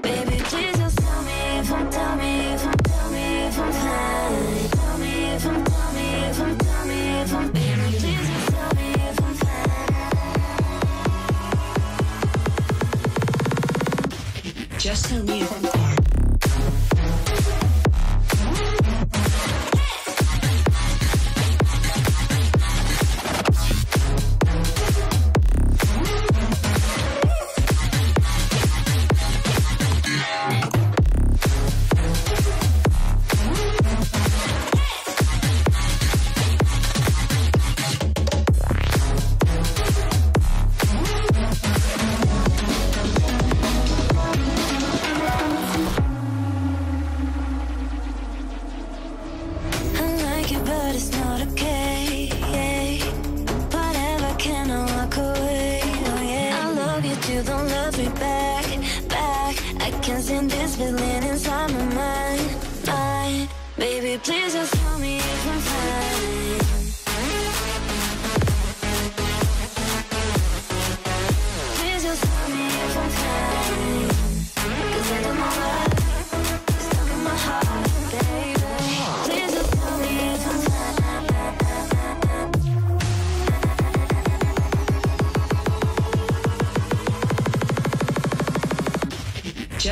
Baby, please just tell me if I'm, tell me if I'm, tell me if I'm fine just tell me if I'm fine Just tell me if I'm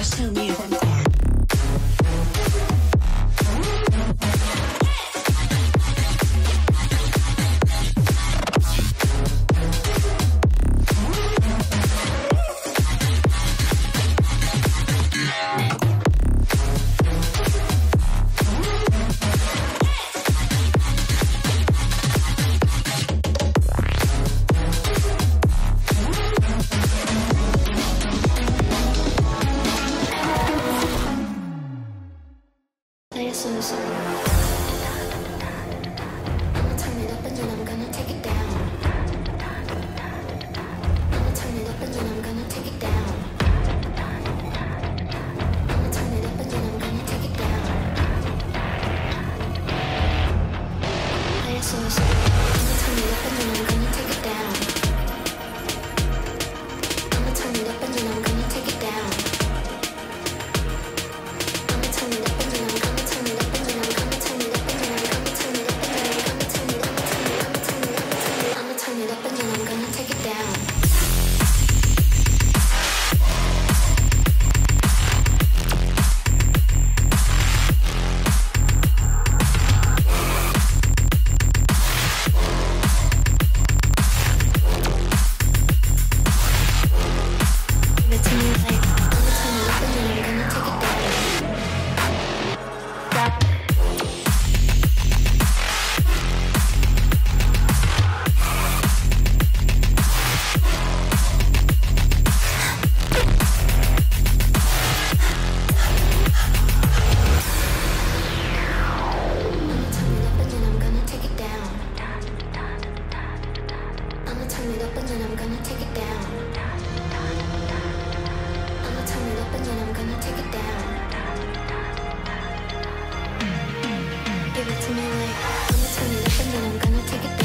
just tell me if turn it up and then I'm gonna take it down. I'ma turn it up and then I'm gonna take it down. Give it to me like I'ma turn it up and then I'm gonna take it down.